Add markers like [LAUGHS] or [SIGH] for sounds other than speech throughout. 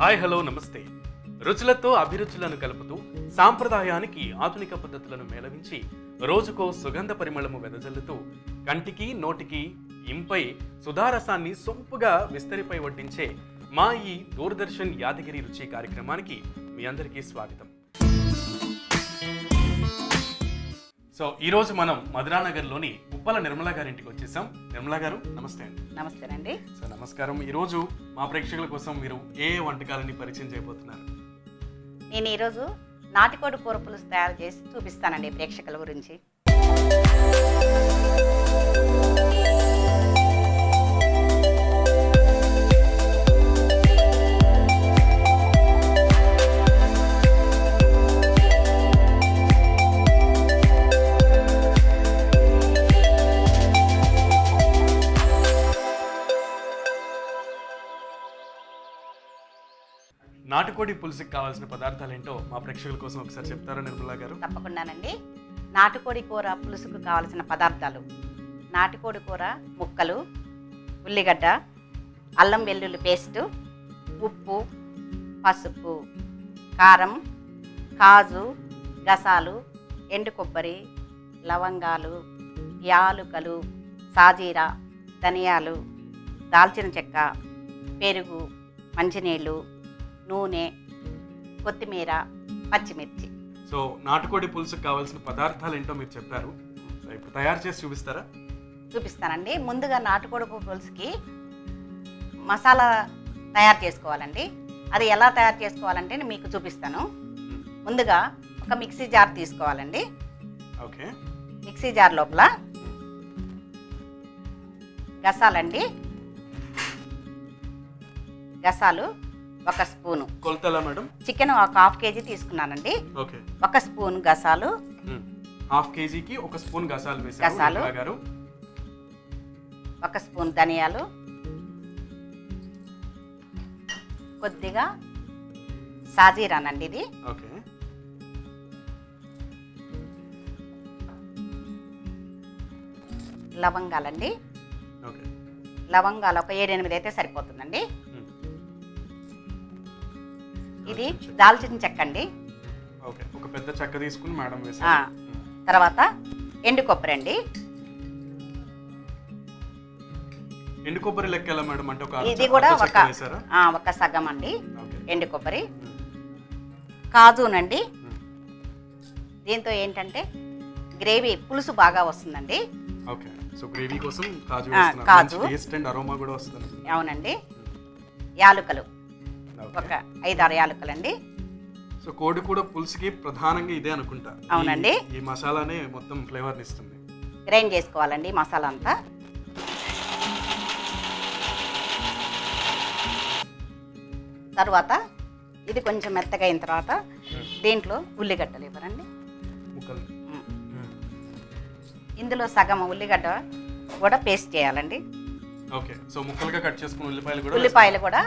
Hi hello నమస్తే. రుచులతో అభిరుచులను కలుపుతూ సాంప్రదాయానికి ఆధునిక పద్ధతులను మేళవించి రోజుకో సుగంధ పరిమళము వెదజల్లుతూ కంటికి నోటికి ఇంపై సుధారసాన్ని సొంపుగా విస్తరిపై వడ్డించే మా ఈ దూరదర్శన్ యాదగిరి రుచి కార్యక్రమానికి మీ అందరికీ స్వాగతం. సో ఈరోజు మనం మధురానగర్లోని ఉప్పల నిర్మల గారింటికి వచ్చేసాం. నిర్మల గారు నమస్తే అండి. నమస్తేనండి. సో నమస్కారం. ఈరోజు మా ప్రేక్షకుల కోసం మీరు ఏ ఏ వంటకాలని పరిచయం చేయబోతున్నారు? నేను ఈరోజు నాటుకోడి కూర పులుసు తయారు చేసి చూపిస్తానండి ప్రేక్షకుల గురించి. నాటుకోడి పులుసుకి కావాల్సిన పదార్థాలు ఏంటో మా ప్రేక్షకుల కోసం ఒకసారి చెప్తారా నిర్మలా గారు? తప్పకుండానండి. నాటుకోడి కూర పులుసుకు కావలసిన పదార్థాలు. నాటుకోడి కూర ముక్కలు ఉల్లిగడ్డ అల్లం వెల్లుల్లి పేస్టు ఉప్పు పసుపు కారం కాజు గసాలు ఎండు కొబ్బరి లవంగాలు యాలుకలు సాజీరా ధనియాలు దాల్చిన చెక్క పెరుగు మంచినీళ్ళు నూనె కొత్తిమీర పచ్చిమిర్చి. సో నాటుకోడి పులుసుకి కావాల్సిన పదార్థాలు ఏంటో మీరు చెప్పారు. ఇప్పుడు తయారు చేసి చూపిస్తారా? చూపిస్తానండి. ముందుగా నాటుకోడి పులుసుకి మసాలా తయారు చేసుకోవాలండి. అది ఎలా తయారు చేసుకోవాలంటే నేను మీకు చూపిస్తాను. ముందుగా ఒక మిక్సీ జార్ తీసుకోవాలండి. ఓకే. మిక్సీ జార్ లోపల గసాలండి. గసాలు ఒక స్పూను. కొలతలా మేడం? చికెన్ ఒక హాఫ్ కేజీ తీసుకున్నానండి. ఓకే. ఒక స్పూన్ గసాలు. హాఫ్ కేజీకి ఒక స్పూన్ గసాలు వేసారు గసాలు. గారు. ఒక స్పూన్ ధనియాలు. కొద్దిగా సాజీరానండి ఇది. ఓకే. లవంగాలండి. లవంగాలు ఒక ఏడెనిమిది అయితే సరిపోతుందండి. ఇది దాల్చిన చెక్క అండి. ఓకే ఒక పెద్ద చెక్క తీసుకుని మేడం తర్వాత ఎండు కొబ్బరి అండి. ఎండు కొబ్బరి లెక్క ఎలా మేడం? అంటే ఒక ఇది కూడా ఒక ఒక సగం అండి. ఎండు కొబ్బరి. కాజునండి. దీంతో ఏంటంటే గ్రేవీ పులుసు బాగా వస్తుందండి. ఓకే. సో గ్రేవీ కోసం kaju kaju. Taste and aroma కూడా వస్తుంది. అవునండి. యాలుకలు. ఒక ఐదారు యాలుకలండి సో కోడి కూడా పులుసుకి ప్రధానంగా ఇదే అనుకుంటా. అవునండి. ఈ మసాలానే మొత్తం ఫ్లేవర్ ఇస్తుంది. గ్రైండ్ చేసుకోవాలండి మసాలా అంతా తర్వాత ఇది కొంచెం మెత్తగా అయిన తర్వాత దీంట్లో ఉల్లిగడ్డలు ఇవ్వరండి. ఇందులో సగం ఉల్లిగడ్డ కూడా పేస్ట్ చేయాలండి. ఓకే. సో ముక్కలుగా కట్ చేసుకున్న ఉల్లిపాయలు కూడా ఉల్లిపాయలు కూడా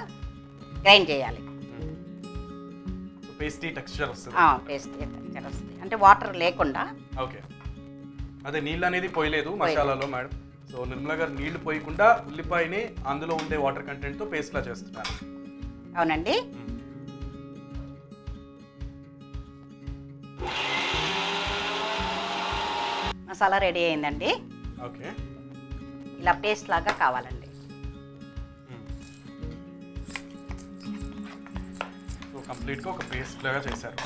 గ్రైండ్ చేయాలి. పేస్టీ టెక్స్చర్ వస్తుంది. పేస్ట్ వస్తుంది. అంటే వాటర్ లేకుండా. ఓకే. అదే నీళ్ళు అనేది పోయలేదు. మసాలాలో మేడం. సో నిర్మలా గారు నీళ్ళు పోయకుండా ఉల్లిపాయని అందులో ఉండే వాటర్ కంటెంట్తో పేస్ట్లా చేస్తున్నారు. అవునండి. మసాలా రెడీ అయిందండి. ఓకే. ఇలా పేస్ట్ లాగా కావాలండి. కంప్లీట్గా ఒక పేస్ట్ లాగా చేశారు.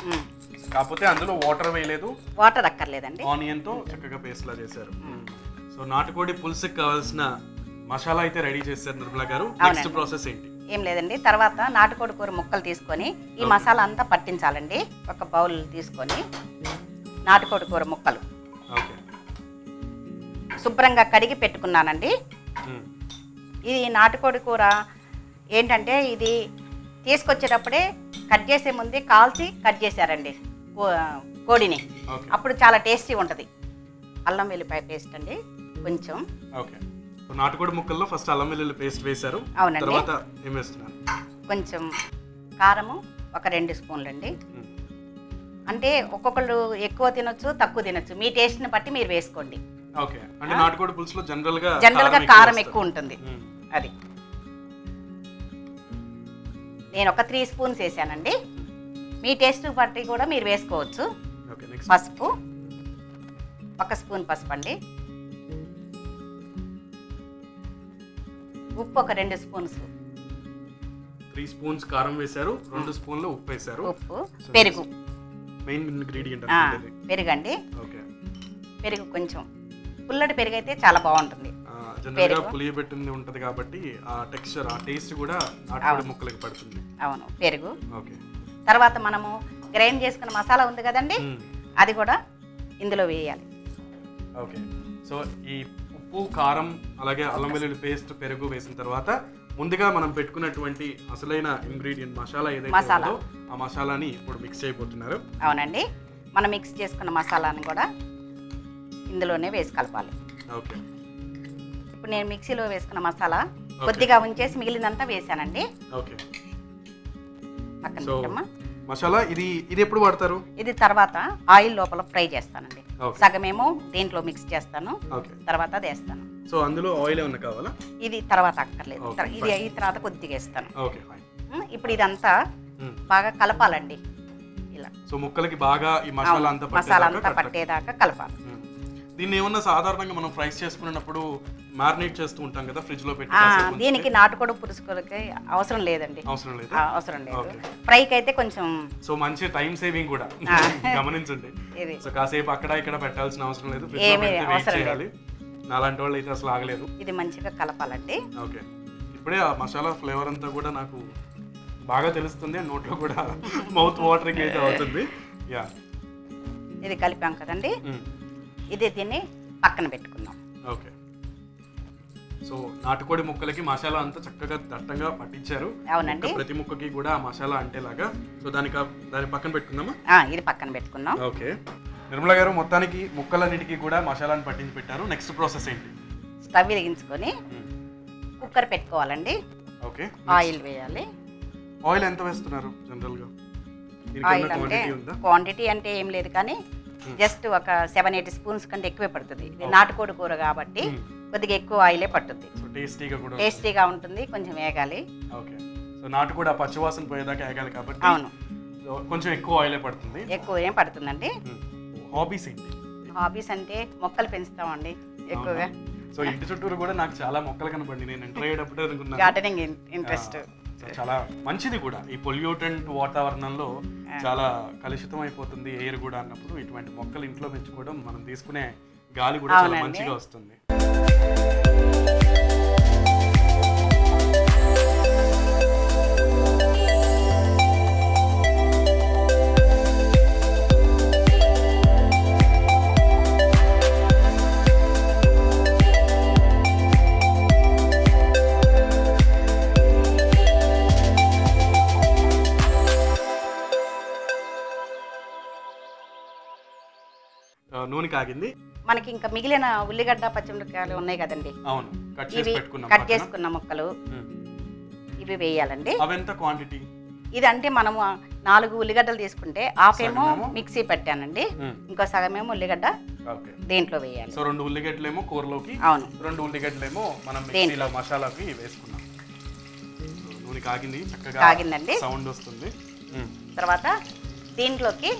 కాకపోతే అందులో వాటర్ వేయలేదు. వాటర్ అక్కర్లేదండి. ఆనియన్తో చక్కగా పేస్ట్ లా చేశారు. సో నాటుకోడి పులుసుకి కావాల్సిన మసాలా అయితే రెడీ చేశారు నిర్మలా గారు. నెక్స్ట్. ప్రాసెస్ ఏంటి? ఏం లేదండి. తర్వాత నాటుకోడి కూర ముక్కలు తీసుకొని ఈ మసాలా అంతా పట్టించాలండి. ఒక బౌల్ తీసుకొని నాటుకోడి కూర ముక్కలు. శుభ్రంగా కడిగి పెట్టుకున్నానండి. ఇది నాటుకోడి కూర ఏంటంటే ఇది తీసుకొచ్చేటప్పుడే కట్ చేసే ముందే కాల్చి కట్ చేశారండి. కోడిని. అప్పుడు చాలా టేస్టీ ఉంటుంది. అల్లం వెల్లిపాయ పేస్ట్ అండి. కొంచెం. ఓకే. నాటుకోడి ముక్కల్లో ఫస్ట్ అల్లం వెల్లుల్లి పేస్ట్ వేశారు. అవునండి. తర్వాత ఏం వేస్తున్నారు? కొంచెం కారము ఒక రెండు స్పూన్లు అండి. అంటే ఒక్కొక్కరు ఎక్కువ తినొచ్చు తక్కువ తినొచ్చు. మీ టేస్ట్ని బట్టి మీరు వేసుకోండి. ఓకే. అంటే నాటుకోడి పులుసులో జనరల్గా జనరల్గా కారం ఎక్కువ ఉంటుంది. అది. నేను ఒక త్రీ స్పూన్స్ వేసానండి. మీ టేస్ట్ బట్టి కూడా మీరు వేసుకోవచ్చు. పసుపు. ఒక స్పూన్ పసుపు అండి. ఉప్పు ఒక రెండు స్పూన్స్. త్రీ స్పూన్స్ కారం వేశారు రెండు స్పూన్లు ఉప్పు వేశారు. ఉప్పు పెరుగు. మెయిన్ ఇంగ్రీడియంట్ ఆ, అంటే ఇది. పెరుగు అండి ఓకే. పెరుగు కొంచెం. పుల్లటి పెరుగు అయితే చాలా బాగుంటుంది. జనరల్గా పెరుగు. పులియబెట్టింది ఉంటది కాబట్టి ఆ టెక్స్చర్ ఆ టేస్ట్ కూడా నాటుకోడి. ముక్కలకి పడుతుంది. అవును పెరుగు. ఓకే. తర్వాత మనము గ్రైండ్ చేసుకున్న మసాలా ఉంది కదండి? అది కూడా ఇందులో వేయాలి. ఓకే. సో ఈ ఉప్పు కారం అలాగే అల్లం వెల్లుల్లి పేస్ట్ పెరుగు వేసిన తర్వాత ముందుగా మనం పెట్టుకున్నటువంటి అసలైన ఇంగ్రీడియంట్ మసాలా ఏదైతే మసాలా. ఉందో ఆ మసాలాని ఇప్పుడు మిక్స్ చేయబోతున్నారు. అవునండి. మనం మిక్స్ చేసుకున్న మసాలాని కూడా ఇందులోనే వేసి కలపాలి. ఓకే. ఇప్పుడు నేను మిక్సీలో వేసుకున్న మసాలా కొద్దిగా ఉంచేసి మిగిలినంతా వేసానండి. మసాలా ఇది ఇది ఎప్పుడు వాడతారు? ఇది తర్వాత ఆయిల్ లోపల ఫ్రై చేస్తానండి. సగమేమో దీంట్లో మిక్స్ చేస్తాను తర్వాత వేస్తాను. సో అందులో ఆయిల్ ఏమన్నా కావాలా? ఇది తర్వాత అక్కర్లేదు. ఇది అయిన తర్వాత కొద్దిగా వేస్తాను. ఇప్పుడు ఇదంతా బాగా కలపాలండి. ఇలా. సో ముక్కలకి బాగా ఈ మసాలా అంతా మసాలా పట్టేదాకా అంతా కట్టాలి. పట్టేదాకా కలపాలి. దీన్ని ఏమన్నా సాధారణంగా మనం ఫ్రైస్ చేసుకున్నప్పుడు మ్యారినేట్ చేస్తూ ఉంటాం కదా ఫ్రిడ్జ్లో పెట్టి దీనికి నాటుకోడి పులుసులకి అవసరం లేదండి. అవసరం లేదు? అవసరం లేదు. ఫ్రైకి అయితే కొంచెం సో మంచి టైం సేవింగ్ కూడా. [LAUGHS] గమనించండి. సో కాసేపు అక్కడ ఇక్కడ పెట్టాల్సిన అవసరం లేదు. చేయాలి. నాలాంటి వాళ్ళు అయితే అసలు ఆగలేదు ఇది మంచిగా కలపాలండి. ఓకే. ఇప్పుడే ఆ మసాలా ఫ్లేవర్ అంతా కూడా నాకు బాగా తెలుస్తుంది. నోట్లో కూడా [LAUGHS] మౌత్ వాటరింగ్ అయితే అవుతుంది. యా ఇది కలిపాం కదండి. ఇది దీన్ని పక్కన పెట్టుకుందాం. ఓకే. సో నాటుకోడి ముక్కలకి మసాలా అంతా చక్కగా దట్టంగా పట్టించారు. అవునండి. ప్రతి ముక్కకి కూడా మసాలా అంటేలాగా. సో దానికి దాని పక్కన పెట్టుకుందామా? ఇది పక్కన పెట్టుకుందాం. ఓకే. నిర్మల గారు మొత్తానికి ముక్కలన్నిటికీ కూడా మసాలాని పట్టించి పెట్టారు. నెక్స్ట్ ప్రాసెస్ ఏంటి? స్టవ్ వెలిగించుకొని కుక్కర్ పెట్టుకోవాలండి. ఓకే. ఆయిల్ వేయాలి. ఆయిల్ ఎంత వేస్తున్నారు జనరల్గా దీనికి ఆయిల్ అంటే క్వాంటిటీ అంటే ఏం లేదు కానీ జస్ట్ ఒక సెవెన్ ఎయిట్ స్పూన్స్ కంటే ఎక్కువే పడుతుంది. ఇది నాటుకోడి కూర కాబట్టి. కొద్దిగా ఎక్కువ ఆయిలే పట్టుద్ది. టేస్టీగా కూడా టేస్టీగా ఉంటుంది కొంచెం వేగాలి ఓకే. సో నాటుకోడి ఆ పచ్చివాసన పోయేదాకా ఏగాలి కాబట్టి అవును. కొంచెం ఎక్కువ ఆయిలే పడుతుంది. ఎక్కువ ఏం పడుతుందండి? హాబీస్ ఏంటి? హాబీస్ అంటే మొక్కలు పెంచుతామండి ఎక్కువగా. సో ఇంటి చుట్టూరు కూడా నాకు చాలా మొక్కలు కనపడి నేను ఎంటర్ అయ్యేటప్పుడే అనుకున్నాను. Gardening interest. చాలా మంచిది కూడా. ఈ పొల్యూటెంట్ వాతావరణంలో చాలా కలుషితం అయిపోతుంది ఎయిర్ కూడా అన్నప్పుడు ఇటువంటి మొక్కలు ఇంట్లో పెంచుకోవడం మనం తీసుకునే గాలి కూడా చాలా. మంచిగా వస్తుంది. నూనె కాగింది. మనకి ఇంకా మిగిలిన ఉల్లిగడ్డ పచ్చిమిరపకాయలు ఉన్నాయి కదండి. అవును కట్ చేసి ఇవి కట్. చేసుకున్న ముక్కలు. ఇవి వేయాలండి. అవెంత క్వాంటిటీ ఇది అంటే మనము నాలుగు ఉల్లిగడ్డలు తీసుకుంటే హాఫ్ ఏమో? మిక్సీ పెట్టానండి. ఇంకో సగమేమో ఉల్లిగడ్డ ఓకే. దేంట్లో వేయాలి. సో రెండు ఉల్లిగడ్డలేమో కూరలోకి అవును. రెండు ఉల్లిగడ్డలేమో మనం? మిక్సీలో మసాలాకి వేసుకున్నాం. నూనె కాగింది చక్కగా కాగిందండి. సౌండ్ వస్తుంది. తర్వాత దీంట్లోకి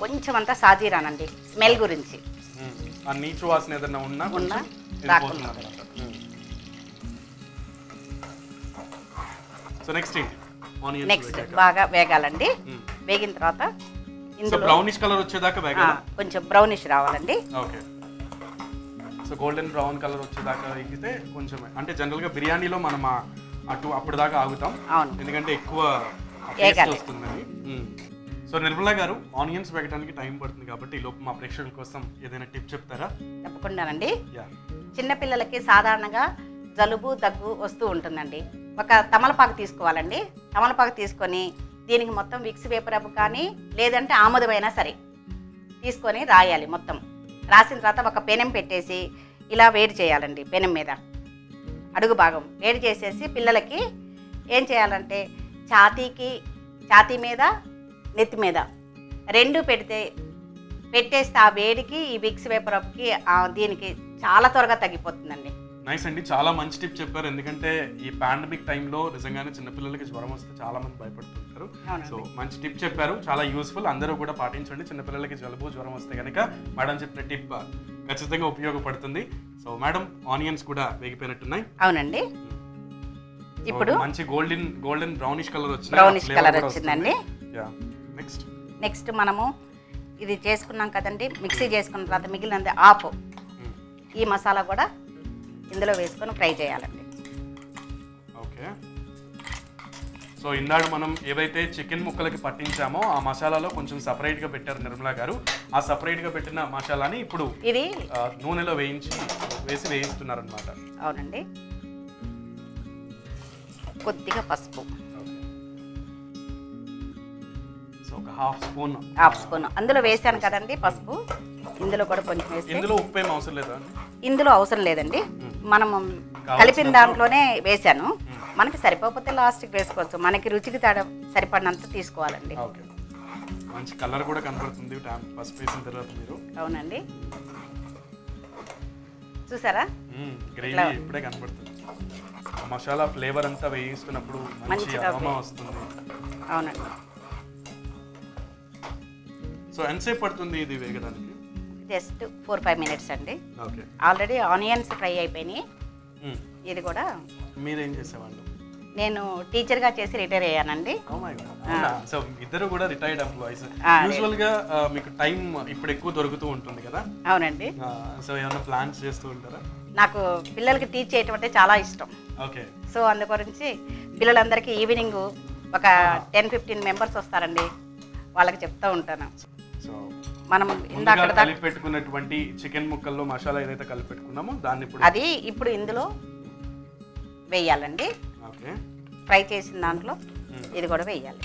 కొంచెం అంతా సాజీరానండి స్మెల్ గురించి. ఆ నీచు వాసన ఏదన్నా ఉన్నా రాకుండా. సో నెక్స్ట్ ఏంటి? నెక్స్ట్ బాగా వేగాలండి. వేగిన తర్వాత ఇందులో బ్రౌనిష్ కలర్ వచ్చేదాకా వేగాలి? కొంచెం బ్రౌనిష్ రావాలండి. Okay. So golden brown colour వచ్చేదాకా ఎగితే కొంచెం అంటే జనరల్గా బిర్యానీలో మనం అటు అప్పుడు దాకా ఆగుతాం ఎందుకంటే ఎక్కువ మ్మ్. సో నిర్మల గారు ఆనియన్స్ వేగడానికి టైం పడుతుంది కాబట్టి ఈ లోపు మా ప్రేక్షకుల కోసం ఏదైనా టిప్ చెప్తారా? తప్పకుండానండి చిన్నపిల్లలకి సాధారణంగా జలుబు దగ్గు వస్తూ ఉంటుందండి. ఒక తమలపాకు తీసుకోవాలండి. తమలపాకు తీసుకొని దీనికి మొత్తం విక్స్ వేపరపు కానీ లేదంటే ఆముదమైనా సరే తీసుకొని రాయాలి మొత్తం. రాసిన తర్వాత ఒక పెనం పెట్టేసి ఇలా వేడి చేయాలండి పెనం మీద. అడుగు భాగం వేడి చేసేసి పిల్లలకి ఏం చేయాలంటే ఛాతీకి ఛాతీ మీద నెత్తి మీద. రెండు పెడితే పెట్టేస్తే ఆ వేడికి ఈ విక్స్ వేపరప్కి దీనికి చాలా త్వరగా తగ్గిపోతుందండి. నైస్ అండి. చాలా మంచి టిప్ చెప్పారు. ఎందుకంటే ఈ పాండమిక్ టైంలో నిజంగానే చిన్నపిల్లలకి జ్వరం వస్తే చాలా మంది భయపడుతుంటారు. సో మంచి టిప్ చెప్పారు. చాలా యూస్ఫుల్ అందరూ కూడా పాటించండి. చిన్నపిల్లలకి జలుబు జ్వరం వస్తే కనుక మేడం చెప్పిన టిప్ ఖచ్చితంగా ఉపయోగపడుతుంది. సో మేడం ఆనియన్స్ కూడా వేగిపోయినట్టున్నాయి. అవునండి. So, ఇప్పుడు మంచి గోల్డెన్ గోల్డెన్ బ్రౌనిష్ కలర్ వచ్చింది. Brownish colour వచ్చిందండి. నెక్స్ట్ నెక్స్ట్ మనము ఇది చేసుకున్నాం కదండి మిక్సీ చేసుకున్న తర్వాత మిగిలినది ఆఫ్ ఈ మసాలా కూడా ఇందులో వేసుకొని ఫ్రై చేయాలండి. ఓకే. సో ఇందాక మనం ఏవైతే చికెన్ ముక్కలకి పట్టించామో ఆ మసాలాలో కొంచెం సపరేట్గా పెట్టారు నిర్మలా గారు. ఆ సపరేట్గా పెట్టిన మసాలాని ఇప్పుడు ఇది నూనెలో వేయించి వేసి వేయిస్తున్నారు అనమాట అవునండి. కొద్దిగా పసుపు. ఒక హాఫ్ స్పూన్. Half spoon. అందులో వేసాను కదండి పసుపు. ఇందులో కూడా కొంచెం ఇందులో ఉప్పు ఏం అవసరం లేదా? ఇందులో అవసరం లేదండి. మనం కలిపిన దాంట్లోనే వేసాను. మనకి సరిపోతే లాస్ట్కి వేసుకోవచ్చు. మనకి రుచికి తడ సరిపడినంత తీసుకోవాలండి. మంచి కలర్ కూడా కనబడుతుంది పసుపు వేసిన తర్వాత మీరు. అవునండి. చూసారా? గ్రేవీ. ఇప్పుడే మసాలా ఫ్లేవర్ అంతా వేయిస్తున్నప్పుడు మంచి వస్తుంది. అవునండి. సో ఎంతసేపు పడుతుంది ఇది వేగడానికి? జస్ట్ ఫోర్ ఫైవ్ మినిట్స్ అండి. ఓకే. ఆల్రెడీ ఆనియన్స్ ఫ్రై అయిపోయినాయి. ఇది కూడా మీరేం చేసేవాళ్ళు? నేను టీచర్గా చేసి రిటైర్ అయ్యానండి. Oh? సో ఇద్దరు కూడా రిటైర్డ్ ఎంప్లాయీస్. యూజువల్గా మీకు టైం ఇప్పుడు ఎక్కువ దొరుకుతూ ఉంటుంది కదా? అవునండి. సో ఏమైనా ప్లాన్స్ చేస్తూ ఉంటారా? నాకు పిల్లలకి టీచ్ చేయటం అంటే చాలా ఇష్టం. ఓకే. సో అందు గురించి పిల్లలందరికీ ఈవినింగ్ ఒక టెన్ ఫిఫ్టీన్ మెంబర్స్ వస్తారండి. వాళ్ళకి చెప్తూ ఉంటాను. సో మనం ఇందాక కలిపి పెట్టుకున్నటువంటి చికెన్ ముక్కల్లో మసాలా ఏదైతే కలిపి పెట్టుకున్నామో దాన్ని ఇప్పుడు అది ఇప్పుడు ఇందులో వేయాలండి. ఓకే. ఫ్రై చేసిన దాంట్లో ఇది కూడా వేయాలి.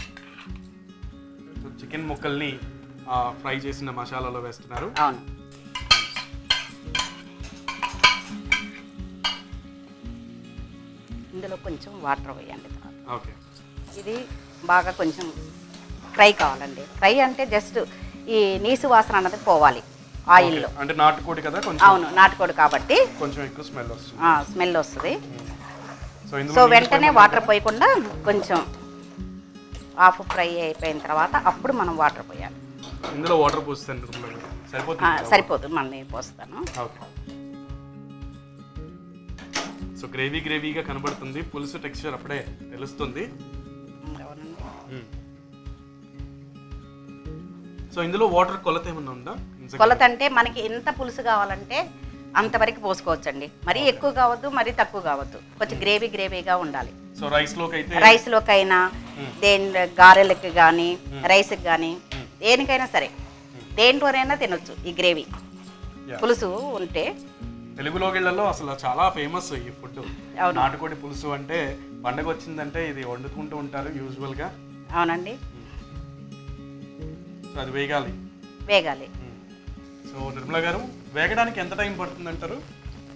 చికెన్ ముక్కల్ని ఫ్రై చేసిన మసాలాలో వేస్తున్నారు. అవును. ఇందులో కొంచెం వాటర్ వేయండి ఓకే. ఇది బాగా కొంచెం ఫ్రై కావాలండి. ఫ్రై అంటే జస్ట్ ఈ నీసు వాసన అన్నది పోవాలి ఆయిల్లో. అంటే నాటుకోడి కదా కొంచెం? అవును నాటుకోడు కాబట్టి. కొంచెం ఎక్కువ స్మెల్ వస్తుంది. స్మెల్ వస్తుంది. సో వెంటనే వాటర్? పోయకుండా కొంచెం హాఫ్ ఫ్రై అయిపోయిన తర్వాత అప్పుడు మనం వాటర్ పోయాలి. ఇందులో వాటర్ పోస్తాను సరిపోతుంది మళ్ళీ పోస్తాను. ఓకే. సో గ్రేవీ గ్రేవీగా కనబడుతుంది పులుసు టెక్స్చర్ అప్పుడే తెలుస్తుంది. సో ఇందులో వాటర్ కొలత ఏమన్నా ఉందా? కొలత అంటే మనకి ఎంత పులుసు కావాలంటే అంతవరకు పోసుకోవచ్చండి. మరీ ఎక్కువ కావద్దు మరీ తక్కువ కావద్దు. కొంచెం గ్రేవీ గ్రేవీగా ఉండాలి. సో రైస్లోకి అయితే రైస్లోకైనా దేని గారెలకి కానీ రైస్కి కానీ దేనికైనా సరే. దేంట్లోనైనా తినొచ్చు ఈ గ్రేవీ. పులుసు ఉంటే. తెలుగు లోగిళ్ళలో అసలు చాలా ఫేమస్ ఈ ఫుడ్. నాటుకోడి పులుసు అంటే పండగ వచ్చిందంటే ఇది వండుకుంటూ ఉంటారు యూజువల్గా అవునండి. అది వేగాలి. వేగాలి. సో నిర్మల గారు వేగడానికి ఎంత టైం పడుతుంది అంటారు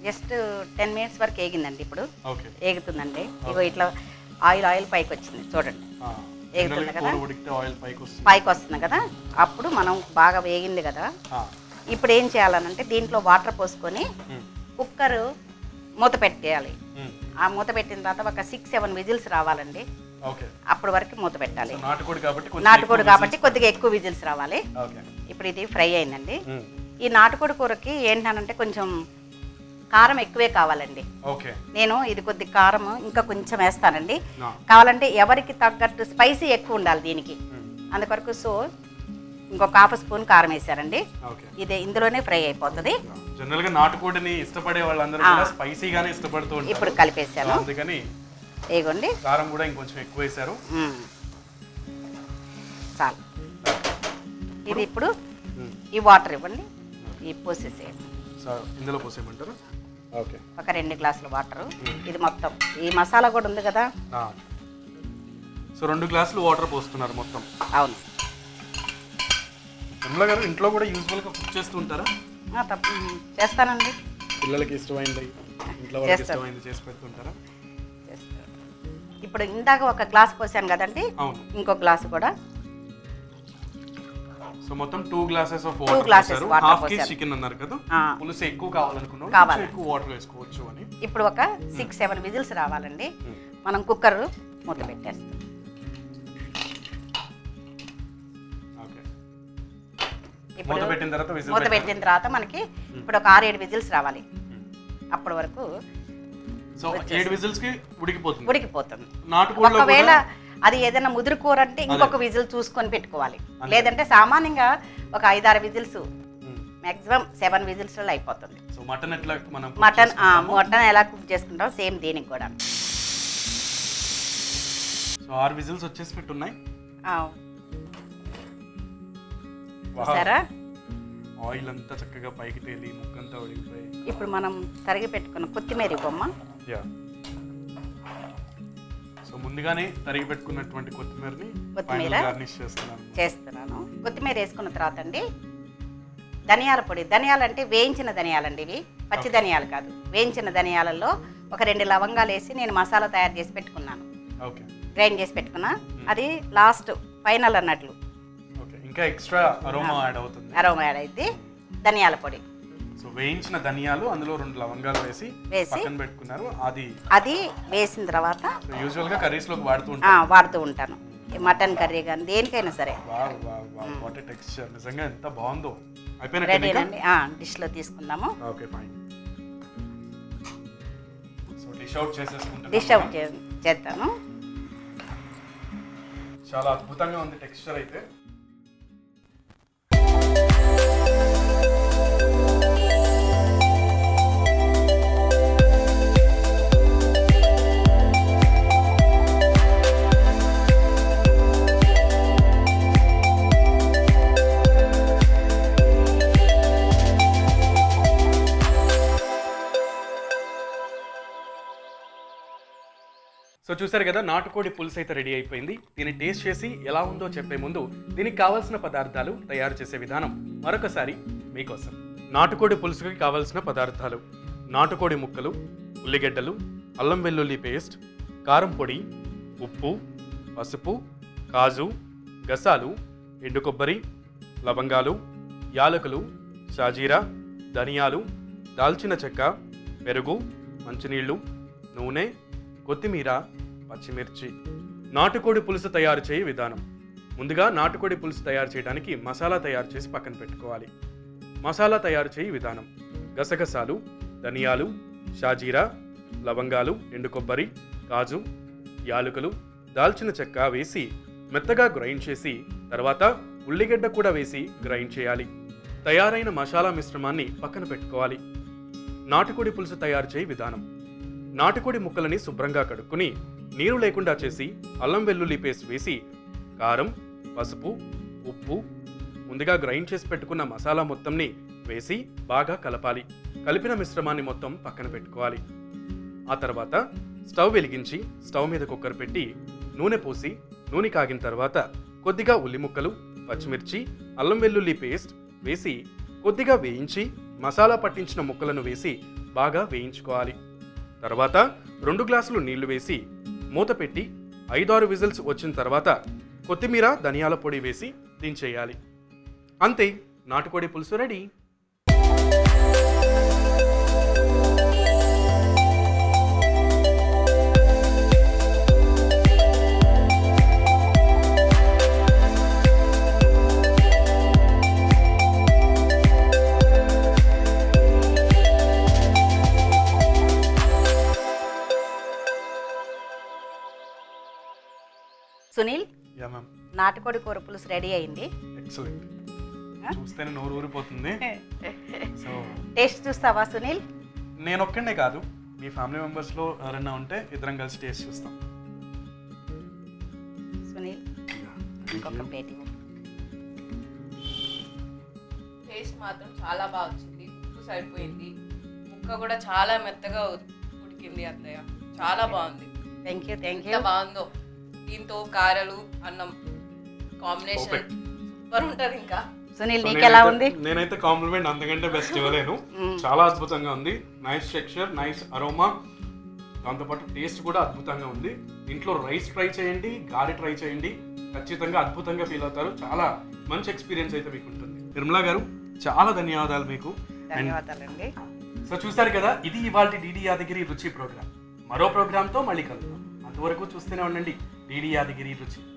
జస్ట్ టెన్ మినిట్స్ వరకు వేగిందండి ఇప్పుడు. ఓకే. వేగుతుందండి ఇగో ఇట్లా ఆయిల్ ఆయిల్ పైకి వచ్చింది చూడండి. వేగుతుంది కదా? పైకి వస్తుంది. కదా? అప్పుడు మనం బాగా వేగింది కదా? ఇప్పుడు ఏం చేయాలనంటే దీంట్లో వాటర్ పోసుకొని కుక్కర్ మూత పెట్టేయాలి. ఆ మూత పెట్టిన తర్వాత ఒక సిక్స్ సెవెన్ విజిల్స్ రావాలండి. అప్పటి వరకు మూత పెట్టాలి. నాటుకోడి కాబట్టి కొద్దిగా ఎక్కువ విజిల్స్ రావాలి. ఇప్పుడు ఇది ఫ్రై అయిందండి. ఉమ్, ఈ నాటుకోడి కూరకి ఏంటంటే కొంచెం కారం ఎక్కువే కావాలండి. నేను ఇది కొద్ది కారం ఇంకా కొంచెం వేస్తానండి. కావాలంటే ఎవరికి తగ్గట్టు స్పైసీ ఎక్కువ ఉండాలి దీనికి. ఉమ్, అందుకొరకు సో ఇంకొక హాఫ్ స్పూన్ కారం వేసారండి. ఇది ఇందులోనే ఫ్రై అయిపోతుంది. జనరల్గా నాటుకోడిని ఇష్టపడే వాళ్ళందరూ స్పైసీగానే ఇష్టపడుతూ ఇప్పుడు కలిపేసాను. అందుకని వేగండి కారం కూడా ఇంకొంచెం ఎక్కువ వేశారు. మ్మ్. చాలు. ఇది ఇప్పుడు ఈ వాటర్ ఇవ్వండి. ఈ పోసేసేయండి. సో ఇందులో పోసేయమంటారు? ఓకే. ఒక రెండు గ్లాసుల వాటర్. ఇది మొత్తం. ఈ మసాలా కూడా ఉంది కదా? ఆ. సో రెండు గ్లాసులు వాటర్ పోస్తున్నారు మొత్తం. అవును. నిర్మల గారు ఇంట్లో కూడా యూజువల్గా కుక్ చేస్తూ ఉంటారా? ఆ, తప్ప. చేస్తానండి. పిల్లలకి ఇష్టమైంది. ఇంట్లో వాళ్ళకి. ఇష్టమైంది చేసి పెడుతుంటారా. ఇప్పుడు ఇందాక ఒక గ్లాస్ పోసాను కదండి? ఇంకో గ్లాసు కూడా. సో మొత్తం two glasses of water water half KG. Chicken అన్నారు కదా. పులుసు ఎక్కువ కావాలనుకున్నాం కావాలి. ఎక్కువ వాటర్ వేసుకోవచ్చు అని. ఇప్పుడు ఒక సిక్స్ సెవెన్ విజిల్స్ రావాలండి. Hmm. మనం కుక్కర్ మూత పెట్టేస్తాం. మూత పెట్టిన తర్వాత విజిల్ మూత పెట్టిన తర్వాత మనకి ఇప్పుడు ఒక ఆరు ఏడు విజిల్స్ రావాలి. అప్పటి వరకు సో ఏడు విజిల్స్కి ఉడికిపోతుంది. ఉడికిపోతుంది. ఒకవేళ అది ఏదైనా ముదురు కూర అంటే ఇంకొక విజిల్ చూసుకొని పెట్టుకోవాలి. లేదంటే సామాన్యంగా ఒక ఐదారు విజిల్స్ మాక్సిమం సెవెన్ విజిల్స్లో అయిపోతుంది. సో మటన్ ఎట్లా మనం మటన్ మటన్ ఎలా కుక్ చేసుకుంటాం సేమ్ దీనికి కూడా. సో ఆరు విజిల్స్ వచ్చేసి ఆ, చూసారా? ఆయిల్ అంతా చక్కగా పైకి తేలి ముక్కంతా ఉడికిపోయి. ఇప్పుడు మనం తరిగి పెట్టుకున్న కొత్తిమీర బొమ్మ యా. సో ముందుగానే తరిగి పెట్టుకున్నటువంటి కొత్తిమీరని కొత్తిమీర. గార్నిష్ చేస్తున్నాను. చేస్తున్నాను. కొత్తిమీర వేసుకున్న తర్వాత అండి ధనియాల పొడి ధనియాలు అంటే వేయించిన ధనియాలండి ఇవి పచ్చి ధనియాలు కాదు. వేయించిన ధనియాలలో ఒక రెండు లవంగాలు వేసి నేను మసాలా తయారు చేసి పెట్టుకున్నాను. గ్రైండ్ చేసి పెట్టుకున్నా. అది లాస్ట్ ఫైనల్ అన్నట్లు. ఇంకా ఎక్స్ట్రా అరోమా యాడ్ అవుతుంది. అరోమా యాడ్ అయితే ధనియాల పొడి. సో వేయించిన ధనియాలు అందులో రెండు లవంగాలు వేసి పక్కన పెట్టుకున్నారు. అది అది వేసిన తర్వాత యూజువల్గా కర్రీస్లోకి వాడుతూ ఆ, ఉంటాం వాడుతూ ఉంటాను. మటన్ కర్రీ కానీ దేనికైనా సరే. Wow wow wow. What texture నిజంగా ఎంత బాగుందో. అయిపోయిన రెడీనండి డిష్లో తీసుకుందాము. Okay fine so dish out చేసేసుకుంటాం dish out చేస్తాను చాలా అద్భుతంగా ఉంది టెక్స్చర్ అయితే. సో చూసారు కదా నాటుకోడి పులుసు అయితే రెడీ అయిపోయింది. దీన్ని టేస్ట్ చేసి ఎలా ఉందో చెప్పే ముందు దీనికి కావాల్సిన పదార్థాలు తయారు చేసే విధానం మరొకసారి మీకోసం. నాటుకోడి పులుసుకి కావాల్సిన పదార్థాలు నాటుకోడి ముక్కలు ఉల్లిగడ్డలు అల్లం వెల్లుల్లి పేస్ట్ కారం పొడి ఉప్పు పసుపు కాజు గసాలు ఎండు కొబ్బరి లవంగాలు యాలకులు షాజీరా ధనియాలు దాల్చిన చెక్క పెరుగు మంచినీళ్ళు నూనె కొత్తిమీర పచ్చిమిర్చి నాటుకోడి పులుసు తయారు చేయ విధానం. ముందుగా నాటుకోడి పులుసు తయారు చేయడానికి మసాలా తయారు చేసి పక్కన పెట్టుకోవాలి. మసాలా తయారు చేయ విధానం. గసగసాలు ధనియాలు షాజీరా లవంగాలు ఎండు కొబ్బరి కాజు యాలకులు దాల్చిన చెక్క వేసి మెత్తగా గ్రైండ్ చేసి తర్వాత ఉల్లిగడ్డ కూడా వేసి గ్రైండ్ చేయాలి. తయారైన మసాలా మిశ్రమాన్ని పక్కన పెట్టుకోవాలి. నాటుకోడి పులుసు తయారు చేయ విధానం. నాటుకోడి ముక్కలని శుభ్రంగా కడుక్కుని నీరు లేకుండా చేసి అల్లం వెల్లుల్లి పేస్ట్ వేసి కారం పసుపు ఉప్పు ముందుగా గ్రైండ్ చేసి పెట్టుకున్న మసాలా మొత్తంని వేసి బాగా కలపాలి. కలిపిన మిశ్రమాన్ని మొత్తం పక్కన పెట్టుకోవాలి. ఆ తర్వాత స్టవ్ వెలిగించి స్టవ్ మీద కుక్కర్ పెట్టి నూనె పోసి నూనె కాగిన తర్వాత కొద్దిగా ఉల్లి ముక్కలు పచ్చిమిర్చి అల్లం వెల్లుల్లి పేస్ట్ వేసి కొద్దిగా వేయించి మసాలా పట్టించిన ముక్కలను వేసి బాగా వేయించుకోవాలి. తర్వాత రెండు గ్లాసులు నీళ్ళు వేసి మూత పెట్టి ఐదారు విజిల్స్ వచ్చిన తర్వాత కొత్తిమీర ధనియాల పొడి వేసి దించేయాలి అంతే నాటుకోడి పులుసు రెడీ. నాటుకోడి కూర పులుసు రెడీ అయింది. ఎక్సలెంట్ చూస్తేనే నోరు ఊరిపోతుంది. [LAUGHS] సో టేస్ట్ చూస్తావా సునీల్? నేను ఒక్కడే కాదు మీ ఫ్యామిలీ మెంబర్స్లో ఎవరైనా ఉంటే ఇద్దరం కలిసి టేస్ట్ చూస్తాం. సునీల్ ఇంకొక ప్లేట్. టేస్ట్ మాత్రం చాలా బాగా వచ్చింది ఉప్పు సరిపోయింది ముక్క కూడా చాలా మెత్తగా ఉడికింది అత్తయ్య. చాలా బాగుంది. థ్యాంక్ యూ థ్యాంక్ ఎంత యూ బాగుందో. దీంతో కారలు అన్నం కాంబినేషన్ Perfect. సూపర్ ఉంటది ఇంకా. సునీల్ సో నీకు ఎలా నేనైతే- ఉంది? నేనైతే కాంప్లిమెంట్ అంతకంటే బెస్ట్ ఇవ్వలేను. చాలా అద్భుతంగా ఉంది. నైస్ టెక్స్చర్ నైస్ అరోమా దాంతోపాటు టేస్ట్ కూడా అద్భుతంగా ఉంది. ఇంట్లో రైస్ ట్రై చేయండి గారి ట్రై చేయండి. ఖచ్చితంగా అద్భుతంగా ఫీల్ అవుతారు. చాలా మంచి ఎక్స్పీరియన్స్ అయితే మీకు ఉంటుంది నిర్మలా గారు చాలా ధన్యవాదాలు మీకు. ధన్యవాదాలండి. సో చూసారు కదా ఇది ఇవాళ డిడి యాదగిరి రుచి ప్రోగ్రామ్ మరో ప్రోగ్రామ్తో మళ్ళీ కలుద్దాం. అంతవరకు చూస్తూనే ఉండండి. డిడి యాదగిరి రుచి.